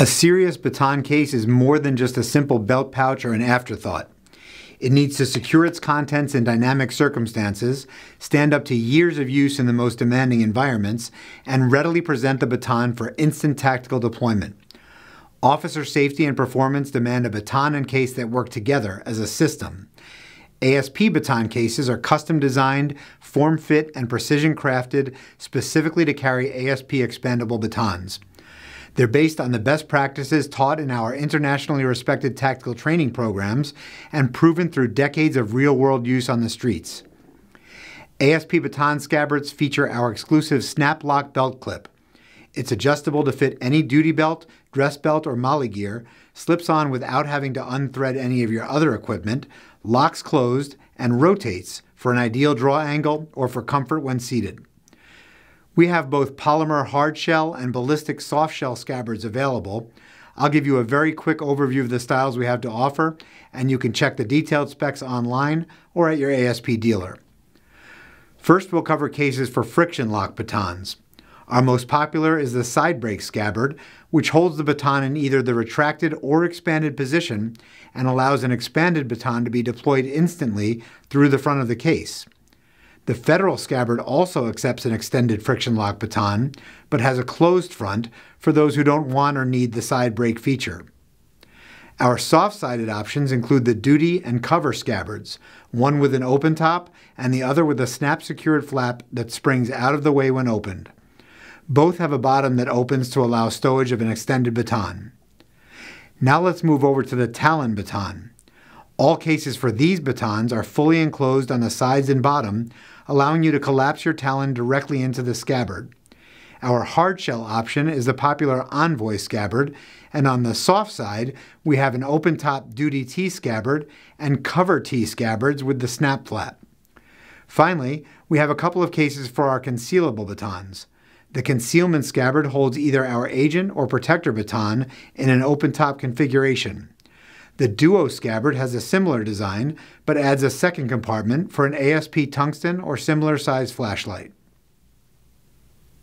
A serious baton case is more than just a simple belt pouch or an afterthought. It needs to secure its contents in dynamic circumstances, stand up to years of use in the most demanding environments, and readily present the baton for instant tactical deployment. Officer safety and performance demand a baton and case that work together as a system. ASP baton cases are custom designed, form fit, and precision crafted specifically to carry ASP expandable batons. They're based on the best practices taught in our internationally respected tactical training programs and proven through decades of real world use on the streets. ASP baton scabbards feature our exclusive snap lock belt clip. It's adjustable to fit any duty belt, dress belt, or MOLLE gear, slips on without having to unthread any of your other equipment, locks closed, and rotates for an ideal draw angle or for comfort when seated. We have both polymer hard shell and ballistic soft shell scabbards available. I'll give you a very quick overview of the styles we have to offer, and you can check the detailed specs online or at your ASP dealer. First, we'll cover cases for Friction Loc batons. Our most popular is the SideBreak scabbard, which holds the baton in either the retracted or expanded position and allows an expanded baton to be deployed instantly through the front of the case. The Federal scabbard also accepts an extended Friction Loc baton, but has a closed front for those who don't want or need the SideBreak feature. Our soft-sided options include the duty and cover scabbards, one with an open top and the other with a snap-secured flap that springs out of the way when opened. Both have a bottom that opens to allow stowage of an extended baton. Now let's move over to the Talon baton. All cases for these batons are fully enclosed on the sides and bottom, allowing you to collapse your talon directly into the scabbard. Our hard shell option is the popular Envoy scabbard, and on the soft side, we have an open top duty T scabbard and cover T scabbards with the snap flap. Finally, we have a couple of cases for our concealable batons. The concealment scabbard holds either our agent or protector baton in an open top configuration. The Duo scabbard has a similar design, but adds a second compartment for an ASP tungsten or similar size flashlight.